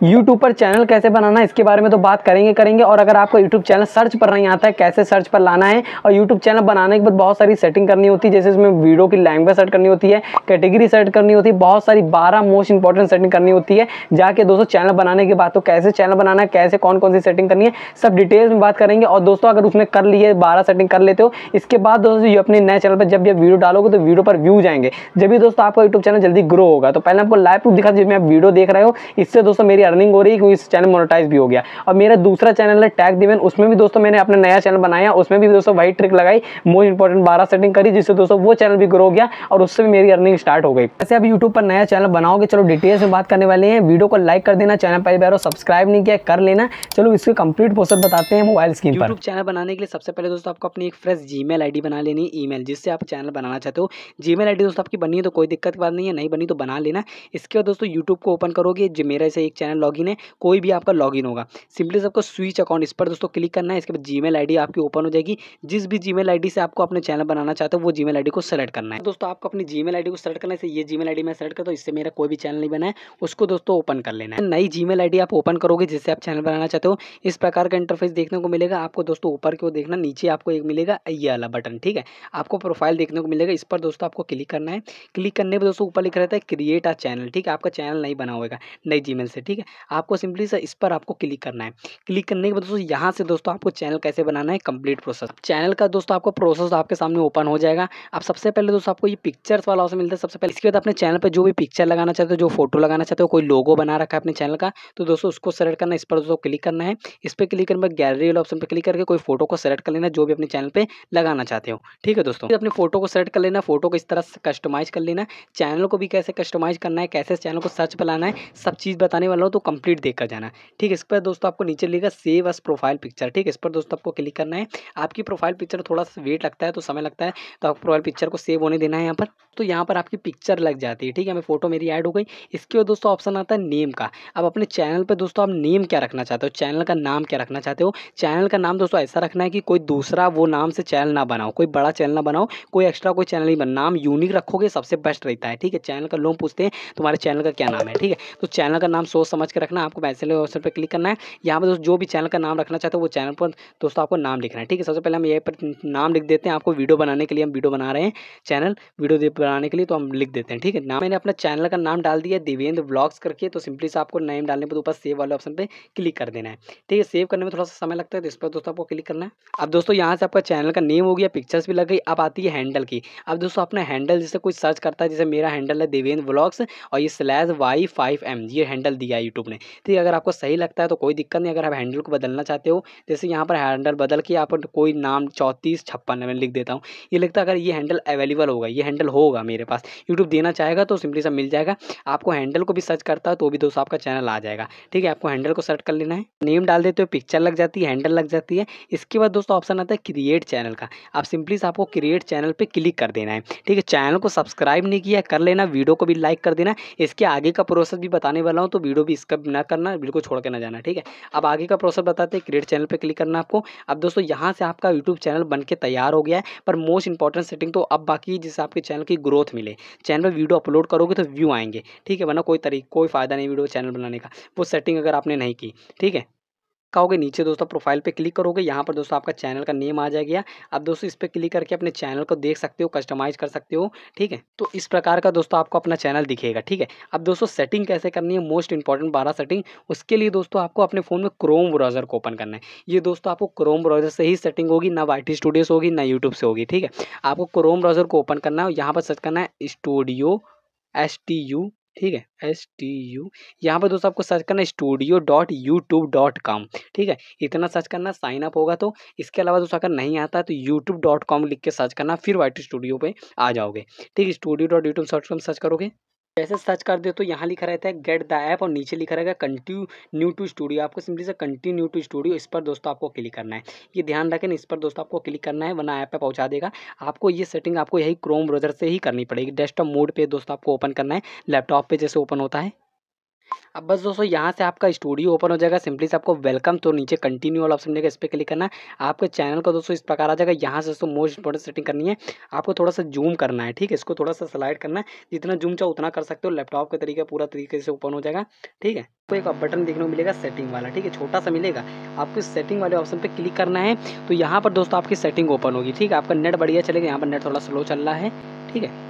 YouTube पर channel कैसे बनाना है, इसके बारे में तो बात करेंगे करेंगे। और अगर आपको यूट्यूब चैनल सर्च पर नहीं आता है, कैसे सर्च पर लाना है, और यूट्यूब चैनल बनाने के बाद बहुत सारी सेटिंग करनी होती है, जैसे इसमें वीडियो की लैंग्वेज सेट करनी होती है कैटेगरी सेट करनी होती है, बहुत सारी बारह मोस्ट इंपॉर्टेंट सेटिंग करनी होती है, जाके दोस्तों चैनल बनाने के बाद तो कैसे चैनल बनाना है, कैसे कौन कौन सी सेटिंग करनी है, सब डिटेल्स में बात करेंगे। और दोस्तों, अगर उसमें कर लिए, बारह सेटिंग कर लेते हो, इसके बाद दोस्तों ये अपने नए चैनल पर जब ये वीडियो डालोगे तो वीडियो पर व्यू जाएँगे। जब भी दोस्तों आपका यूट्यूब चैनल जल्दी ग्रो होगा तो पहले आपको लाइव प्रूफ दिखा जिसमें आप वीडियो देख रहे हो। इससे दोस्तों मेरी अर्निंग हो रही है, क्योंकि चैनल मोनेटाइज भी हो गया। और मेरा दूसरा चैनल है टैग दिवन उसमें भी दोस्तों मैंने अपना नया चैनल बनाया, उसमें भी दोस्तों वही ट्रिक लगाई मोस्ट इंपॉर्टेंट बारह सेटिंग करी, जिससे दोस्तों वो चैनल भी ग्रो गया और उससे भी मेरी अर्निंग स्टार्ट हो गई। ऐसे अब यूट्यूब पर नया चैनल बनाओगे, चलो डिटेल्स में बात करने वाले हैं। वीडियो को लाइक कर देना चैनल पहले बार सब्सक्राइब नहीं किया, कर लेना। चलो इसके कंप्लीट प्रोसेस बताते हैं मोबाइल स्क्रीन पर। यूट्यूब चैनल बनाने के लिए सबसे पहले दोस्तों आपको अपनी एक फ्रेश जीमेल आईडी बना लेनी ईमेल जिससे आप चैनल बनाना चाहते हो। जीमेल आईडी दोस्तों आपकी बनी है तो कोई दिक्कत की बात नहीं है, नहीं बनी तो बना लेना। इसके बाद दोस्तों यूट्यूब को ओपन करोगे, जो मेरा से एक चैनल लॉगिन है, कोई भी आपका लॉगिन होगा। सिंपली सबको स्विच अकाउंट, इस पर दोस्तों क्लिक करना है, इसके बाद जीमेल आईडी आपकी ओपन हो जाएगी। जिस भी जीमेल आईडी से आपको अपने चैनल बनाना चाहते हो, वो जीमेल आईडी को सेलेक्ट करना है। दोस्तों, आपको अपनी जीमेल आईडी को सेलेक्ट करना है ये जीमेल आईडी मैं सेलेक्ट करता हूँ, इससे मेरा कोई भी चैनल नहीं बना है, उसको दोस्तों ओपन कर लेना है। नई जीमेल आईडी आप ओपन करोगे, जिससे आप चैनल बनाना चाहते हो, इस प्रकार का इंटरफेस देखने को मिलेगा, आपको दोस्तों ऊपर की ओर देखना, नीचे आपको एक मिलेगा, ये वाला बटन ठीक है? आपको प्रोफ़ाइल देखने को मिलेगा, इस पर दोस्तों आपको क्लिक करना है। क्लिक करने पर दोस्तों ऊपर लिख रहता है क्रिएट अ चैनल ठीक है? आपका चैनल नहीं बना होगा नई जीमेल से, ठीक है? आपको सिंपली से इस पर आपको क्लिक करना है। क्लिक करने के बाद दोस्तों, यहाँ से दोस्तों आपको चैनल कैसे बनाना है, कंप्लीट प्रोसेस। चैनल का दोस्तों आपको प्रोसेस आपके सामने ओपन हो जाएगा। आप सबसे पहले दोस्तों आपको ये पिक्चर्स वाला ऑप्शन मिलता है सबसे पहले। इसके बाद अपने चैनल पर जो भी पिक्चर लगाना चाहते हो, जो फ़ोटो लगाना चाहते हो, कोई लोगो बना रखा है अपने चैनल का तो दोस्तों उसको सेलेक्ट करना है। इस पर दोस्तों क्लिक करना है। इस पर क्लिक करने पर गैलरी वाले ऑप्शन पर क्लिक करके कोई फ़ोटो को सेलेक्ट कर लेना, जो भी अपने चैनल पर लगाना चाहते हो। ठीक है दोस्तों? अपने फ़ोटो को सेलेक्ट कर लेना, फ़ोटो को इस तरह से कस्टमाइज कर लेना। चैनल को भी कैसे कस्टमाइज करना है, कैसे चैनल को सर्च पर लाना है, सब चीज़ बताने वाला तो कंप्लीट देख कर जाना। ठीक है, इस पर दोस्तों आपको नीचे लिखा सेव अस प्रोफ़ाइल पिक्चर ठीक है, इस पर दोस्तों आपको क्लिक करना है। आपकी प्रोफ़ाइल पिक्चर थोड़ा सा वेट लगता है तो समय लगता है तो आपको प्रोफ़ाइल पिक्चर को सेव होने देना है यहाँ पर। तो यहाँ पर आपकी पिक्चर लग जाती है। ठीक है, हमें फ़ोटो मेरी ऐड हो गई। इसके बाद दोस्तों ऑप्शन आता है नेम का। अब अपने चैनल पर दोस्तों आप नेम क्या रखना चाहते हो? चैनल का नाम क्या रखना चाहते हो? चैनल का नाम दोस्तों ऐसा रखना है कि कोई दूसरा वो नाम से चैनल ना बनाओ। कोई बड़ा चैनल ना बनाओ। कोई एक्स्ट्रा कोई चैनल नहीं बना, नाम यूनिक रखोगे, सबसे बेस्ट रहता है। ठीक है चैनल का लोग पूछते हैं, तुम्हारे चैनल का क्या नाम है? ठीक है तो चैनल का नाम सोच समझ के रखना, आपको वैसे ऑप्शन पर क्लिक करना है। यहाँ पर दोस्तों, जो भी चैनल का नाम रखना चाहते हो, वो चैनल पर दोस्तों आपको नाम लिखना है, ठीक है? सबसे पहले हम ये पर नाम लिख देते हैं, आपको वीडियो बनाने के लिए हम वीडियो बना रहे हैं चैनल वीडियो बनाने के लिए तो हम लिख देते हैं, ठीक है? नाम, मैंने अपना चैनल का नाम डाल दिया देवेंद्र ब्लॉग्स करके तो सिंपली से आपको नेम डालने पर ऊपर सेव वाले ऑप्शन पर क्लिक कर देना है, ठीक है? सेव करने में थोड़ा सा समय लगता है तो इस पर दोस्तों आपको क्लिक करना है। अब दोस्तों, यहाँ से आपका चैनल का नेम हो गया पिक्चर्स भी लग गई, अब आती है हैंडल की। अब दोस्तों, अपना हैंडल जैसे कोई सर्च करता है, जैसे मेरा हैंडल है देवेंद्र ब्लॉग्स और ये स्लैश वाई फाइव एम ये हैंडल दिया है यूट्यूब ने ठीक है अगर आपको सही लगता है तो कोई दिक्कत नहीं, अगर आप हैंडल को बदलना चाहते हो, जैसे यहाँ पर हैंडल बदल के आप कोई नाम चौंतीस छप्पन मैं लिख देता हूँ। ये लिखता है अगर ये हैंडल अवेलेबल होगा, ये हैंडल होगा मेरे पास यूट्यूब देना चाहेगा तो सिंपली सब मिल जाएगा। आपको हैंडल को भी सर्च करता है तो भी दोस्तों आपका चैनल आ जाएगा। ठीक है, आपको हैंडल को सर्च कर लेना है। नेम डाल देते हो पिक्चर लग जाती है हैंडल लग जाती है। इसके बाद दोस्तों ऑप्शन आता है क्रिएट चैनल का। आप सिंपली आपको क्रिएट चैनल पर क्लिक कर देना है। ठीक है चैनल को सब्सक्राइब नहीं किया, कर लेना वीडियो को भी लाइक कर देना। इसके आगे का प्रोसेस भी बताने वाला हूँ तो वीडियो भी इसका ना करना, बिल्कुल छोड़ के ना जाना, ठीक है? अब आगे का प्रोसेस बताते हैं क्रिएट चैनल पर क्लिक करना आपको। अब दोस्तों, यहाँ से आपका यूट्यूब चैनल बन के तैयार हो गया है, पर मोस्ट इंपॉर्टेंट सेटिंग तो अब बाकी जिससे आपके चैनल की ग्रोथ मिले। चैनल पर वीडियो अपलोड करोगे तो व्यू आएँगे, ठीक है? वरना कोई तरीक कोई फ़ायदा नहीं वीडियो चैनल बनाने का। वो सेटिंग अगर आपने नहीं की, ठीक है? कहोगे नीचे दोस्तों प्रोफ़ाइल पे क्लिक करोगे, यहाँ पर दोस्तों आपका चैनल का नेम आ जाएगा। अब दोस्तों इस पर क्लिक करके अपने चैनल को देख सकते हो, कस्टमाइज कर सकते हो, ठीक है? तो इस प्रकार का दोस्तों आपको अपना चैनल दिखेगा, ठीक है? अब दोस्तों सेटिंग कैसे करनी है, मोस्ट इंपॉर्टेंट बारह सेटिंग, उसके लिए दोस्तों आपको अपने फ़ोन में क्रोम ब्राउज़र को ओपन करना है। ये दोस्तों आपको क्रोम ब्राउज़र से ही सेटिंग होगी, ना वाई स्टूडियो से होगी, ना यूट्यूब से होगी, ठीक है? आपको क्रोम ब्राउज़र को ओपन करना है यहाँ पर सर्च करना है स्टूडियो, एस टी यू ठीक है एस टी यू यहाँ पर दोस्तों आपको सर्च करना है studio dot YouTube dot com ठीक है? इतना सर्च करना साइन अप होगा तो इसके अलावा दोस्तों अगर नहीं आता तो यूट्यूब डॉट कॉम लिख के सर्च करना, फिर वाइट स्टूडियो पर आ जाओगे, ठीक है? Studio dot YouTube dot com search करोगे? जैसे सर्च कर दे तो यहाँ लिखा रहता है, गेट द ऐप और नीचे लिखा रहेगा, कंटिन्यू न्यू टू स्टूडियो आपको सिंपली से कंटिन्यू टू स्टूडियो इस पर दोस्तों आपको क्लिक करना है। ये ध्यान रखें, इस पर दोस्तों आपको क्लिक करना है, वरना ऐप पे पहुँचा देगा। आपको ये सेटिंग आपको यही क्रोम ब्राउज़र से ही करनी पड़ेगी। डेस्कटॉप मोड पर दोस्तों आपको ओपन करना है, लैपटॉप पर जैसे ओपन होता है। अब बस दोस्तों, यहाँ से आपका स्टूडियो ओपन हो जाएगा। सिंपली से आपको वेलकम तो नीचे कंटिन्यू वाला ऑप्शन मिलेगा इस पर क्लिक करना आपके चैनल को दोस्तों, इस प्रकार आ जाएगा। यहाँ से दोस्तों, मोस्ट इंपॉर्टेंट सेटिंग करनी है। आपको थोड़ा सा जूम करना है, ठीक है? इसको थोड़ा सा स्लाइड करना है। जितना जूम चाहो उतना कर सकते हो। लैपटॉप के तरीके, पूरा तरीके से ओपन हो जाएगा, ठीक है? आपको एक बटन देखने को मिलेगा, सेटिंग वाला, ठीक है? छोटा सा मिलेगा। आपको सेटिंग वाले ऑप्शन पे क्लिक करना है। तो यहाँ पर दोस्तों, आपकी सेटिंग ओपन होगी, ठीक है? आपका नेट बढ़िया चलेगा। यहाँ पर नेट थोड़ा स्लो चल रहा है, ठीक है?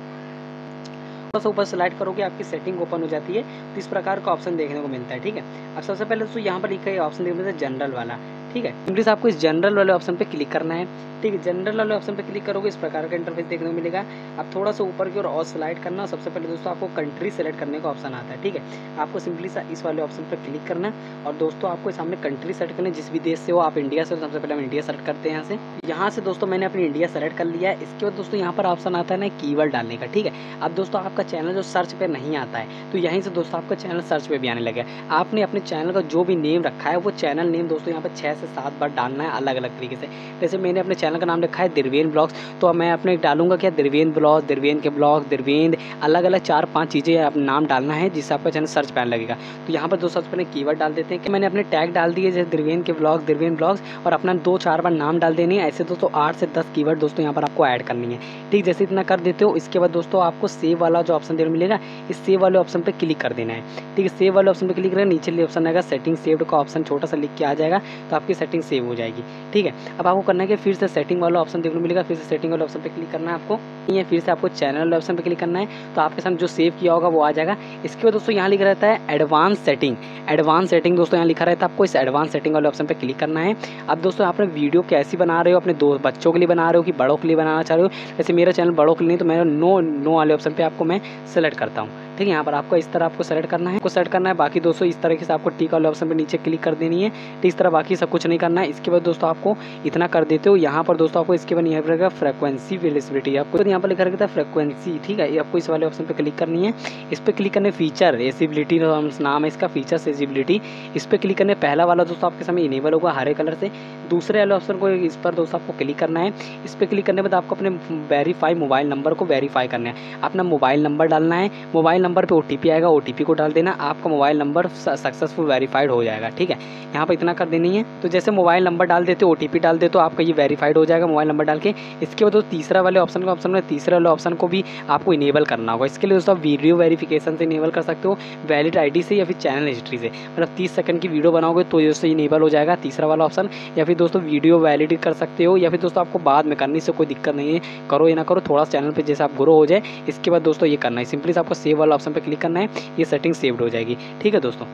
थोड़ा सा ऊपर स्लाइड करोगे, आपकी सेटिंग ओपन हो जाती है। तो इस प्रकार का ऑप्शन देखने को मिलता है, ठीक है? अब सबसे पहले दोस्तों, यहाँ पर लिखा है ऑप्शन देखने मिलता है जनरल वाला। ठीक है? सिंपली आपको इस जनरल वाले ऑप्शन पे क्लिक करना है। ठीक है जनरल वाले ऑप्शन पे क्लिक करोगे, इस प्रकार का इंटरफेस देखने को मिलेगा। अब थोड़ा सा ऊपर की ओर और स्लाइड करना सबसे पहले दोस्तों आपको कंट्री सेलेक्ट करने का ऑप्शन आता है, ठीक है? आपको सिंपली सा इस वाले ऑप्शन पर क्लिक करना, और दोस्तों आपको सामने कंट्री सेलेक्ट करना जिस भी देश से हो, आप इंडिया से सबसे पहले हम इंडिया सेलेक्ट करते हैं यहाँ से। यहाँ से दोस्तों मैंने अपनी इंडिया सेलेक्ट कर लिया है। इसके बाद दोस्तों यहाँ पर ऑप्शन आता है ना कीवर्ड डालने का, ठीक है? अब दोस्तों आपका चैनल जो सर्च पे नहीं आता है तो यहीं से दोस्तों आपका चैनल सर्च पे भी आने लगे आपने अपने चैनल का जो भी नेम रखा है, वो चैनल नेम दोस्तों यहाँ पर छः से सात बार डालना है अलग अलग तरीके से। जैसे मैंने अपने चैनल का नाम रखा है दिरवेन ब्लॉग्स तो मैं अपने डालूँगा क्या? दिरवेन ब्लॉग दिरवेन के ब्लॉग दिरवेन अलग अलग चार पाँच चीज़ें नाम डालना है जिससे आपका चैनल सर्च पैन लगेगा। तो यहाँ पर दोस्तों सबसे पहले कीवर्ड डाल देते हैं कि मैंने अपने टैग डाल दिए जैसे दिरवेन के ब्लॉग दिरवेन ब्लॉग्स, और अपना दो चार बार नाम डाल देनी है। ऐसे दोस्तों आठ से दस कीवर्ड दोस्तों यहाँ पर आपको ऐड करनी है। ठीक, जैसे इतना कर देते हो, इसके बाद दोस्तों आपको सेव वाला जो ऑप्शन देने मिलेगा, इस सेव वाले ऑप्शन पर क्लिक कर देना है। ठीक है सेव वाले ऑप्शन पर क्लिक करें, नीचे ऑप्शन आएगा सेटिंग सेव्ड का ऑप्शन छोटा सा लिख के आ जाएगा तो आपकी सेटिंग सेव हो जाएगी। ठीक है? अब आपको करना है कि फिर से सेटिंग वाला ऑप्शन देखने को मिलेगा, फिर से सेटिंग वाले ऑप्शन पर क्लिक करना है आपको। ये फिर से आपको चैनल वाले ऑप्शन पर क्लिक करना है तो आपके सामने जो सेव किया होगा वो आ जाएगा। इसके बाद दोस्तों यहाँ लिखा रहता है एडवांस सेटिंग एडवांस सेटिंग दोस्तों यहाँ लिखा रहता है, आपको इस एडवांस सेटिंग वाले ऑप्शन पर क्लिक करना है। अब दोस्तों आपने वीडियो कैसी बना रहे हो? अपने दो बच्चों के लिए बना रहे हो कि बड़ों के लिए बनाना चाह रहे हो? जैसे मेरा चैनल बड़ों के लिए नहीं तो मेरा नो नो वाले ऑप्शन पर आपको मैं सेलेक्ट करता हूँ। ठीक है। यहाँ पर आपको इस तरह आपको सेलेक्ट करना है। सेलेक्ट करना है। बाकी दोस्तों, इस तरीके से आपको टीक वाले ऑप्शन पर नीचे क्लिक कर देनी है। तो इस तरह बाकी सब कुछ नहीं करना है। इसके बाद दोस्तों, आपको इतना कर देते हो। यहाँ पर दोस्तों, आपको इसके बाद यहाँ पर फ्रिक्वेंसी विजिबिलिटी आपको यहाँ पर लिखा रहता है फ्रिक्वेंसी ठीक है? आपको इस वाले ऑप्शन पर क्लिक करनी है। इस पर क्लिक करने फीचर एसिबिलिटी नाम है इसका फीचर एसिबिलिटी इस पर क्लिक करने पहला वाला दोस्तों आपके सामने इनेबल होगा हरे कलर से। दूसरे वाले ऑप्शन को इस पर दोस्तों आपको क्लिक करना है। इस पर क्लिक करने के बाद आपको अपने वेरीफाई मोबाइल नंबर को वेरीफाई करना है। अपना मोबाइल नंबर डालना है। मोबाइल नंबर पर ओ आएगा ओ को डाल देना, आपका मोबाइल नंबर सक्सेसफुल वेरीफाइड हो जाएगा, ठीक है? यहाँ पर इतना कर देनी है। तो जैसे मोबाइल नंबर डाल देते हो ओ डाल देते हो आपका ये वेरीफाइड हो जाएगा मोबाइल नंबर डाल के। इसके बाद तीसरा वाले ऑप्शन का ऑप्शन में तीसरे वाले ऑप्शन को भी आपको इनेबल करना होगा। इसके लिए दोस्तों वीडियो वेरीफिकेशन से इनेबल कर सकते हो वैलिड आईडी से या फिर चैनल हिस्ट्री से। मतलब तीस सेकंड की वीडियो बनाओगे तो दोस्तों इनेबल हो जाएगा तीसरा वाला ऑप्शन या फिर दोस्तों वीडियो वैलिड कर सकते हो, या फिर दोस्तों आपको बाद में करने से कोई दिक्कत नहीं है। करो या ना करो, थोड़ा चैनल पर जैसे आप ग्रो हो जाए, इसके बाद दोस्तों ये करना है। सिंपली आपको सेव वाला ऑप्शन पर क्लिक करना है, ये सेटिंग सेव्ड हो जाएगी। ठीक है दोस्तों?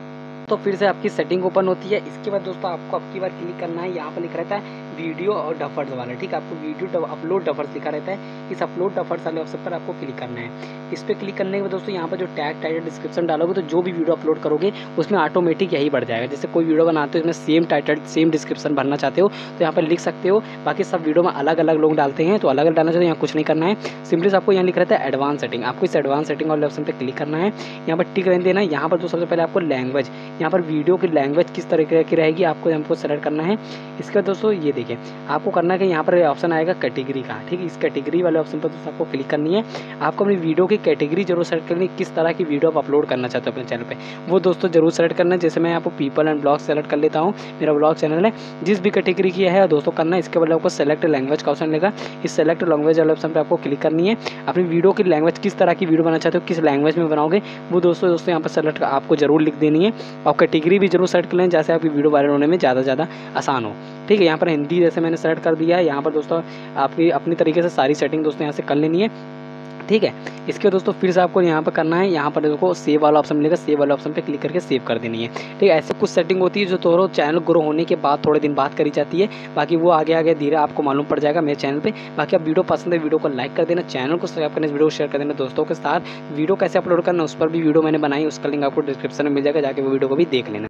तो फिर से आपकी सेटिंग ओपन होती है। इसके बाद दोस्तों, आपको अब बार क्लिक करना है। यहाँ पर लिख रहता है वीडियो और डफर्स वाला, ठीक है? आपको वीडियो अपलोड डफर्स लिखा रहता है। इस अपलोड डफर्स वाले ऑप्शन पर आपको क्लिक करना है। इस पर क्लिक करने के बाद दोस्तों, यहाँ पर जो टैग टाइटल डिस्क्रिप्शन डालोगे तो जो भी वीडियो अपलोड करोगे, उसमें ऑटोमेटिक यही बढ़ जाएगा। जैसे कोई वीडियो बनाते हो इसमें सेम टाइटल सेम डिस्क्रिप्शन भरना चाहते हो तो यहाँ पर लिख सकते हो। बाकी सब वीडियो में अलग अलग लोग डालते हैं तो अलग अलग डालना चाहते हो, यहाँ कुछ नहीं करना है। सिंपली आपको यहाँ लिख रहता है एडवांस सेटिंग आपको इस एडवांस सेटिंग वाले ऑप्शन पर क्लिक करना है। यहाँ पर टिक रहने देना है। यहाँ पर तो सबसे पहले आपको लैंग्वेज यहाँ पर वीडियो की लैंग्वेज किस तरीके की रहेगी, आपको हमको सेलेक्ट करना है। इसके बाद दोस्तों, ये देखिए आपको करना है कि यहाँ पर ऑप्शन आएगा कैटेगरी का। ठीक है, इस कैटेगरी वाले ऑप्शन पर दोस्तों आपको क्लिक करनी है। आपको अपनी वीडियो की कैटेगरी ज़रूर सेलेक्ट करनी है, किस तरह की वीडियो आप अपलोड करना चाहते हो अपने चैनल पर वो दोस्तों ज़रूर सेलेक्ट करना है, जैसे मैं आपको पीपल एंड ब्लॉग सेलेक्ट कर लेता हूँ। मेरा ब्लॉग चैनल है, जिस भी कैटेगरी की है, दोस्तों करना है। इसके बाद आपको सेलेक्ट लैंग्वेज का ऑप्शन लेगा इस सेलेक्ट लैंग्वेज वाले ऑप्शन पर आपको क्लिक करनी है। अपनी वीडियो की लैंग्वेज किस तरह की वीडियो बनाना चाहते हो, किस लैंग्वेज में बनाओगे, वो दोस्तों दोस्तों यहाँ पर सेलेक्ट आपको ज़रूर लिख देनी है। और कैटेगरी भी ज़रूर सेलेक्ट कर लें, जैसे आपकी वीडियो वायरल होने में ज़्यादा ज़्यादा आसान हो। ठीक है, यहाँ पर हिंदी जैसे मैंने सेलेक्ट कर दिया है। यहाँ पर दोस्तों, आपकी अपनी तरीके से सारी सेटिंग दोस्तों यहाँ से कर लेनी है। ठीक है? इसके दोस्तों, फिर से आपको यहाँ पर करना है। यहाँ पर देखो सेव वाला ऑप्शन मिलेगा। सेव वाला ऑप्शन पे क्लिक करके सेव कर देनी है। ठीक है? ऐसे कुछ सेटिंग होती है जो थोड़ा चैनल ग्रो होने के बाद थोड़े दिन बाद करी जाती है। बाकी वो आगे आगे धीरे आपको मालूम पड़ जाएगा मेरे चैनल पर बाकी आप वीडियो पसंद है वीडियो को लाइक कर देना। चैनल को सब्सक्राइब करना वीडियो शेयर कर देना दोस्तों के साथ। वीडियो कैसे अपलोड करना उस पर भी वीडियो मैंने बनाई उसका लिंक आपको डिस्क्रिप्शन में मिल जाएगा, जाके वो वीडियो को भी देख लेना।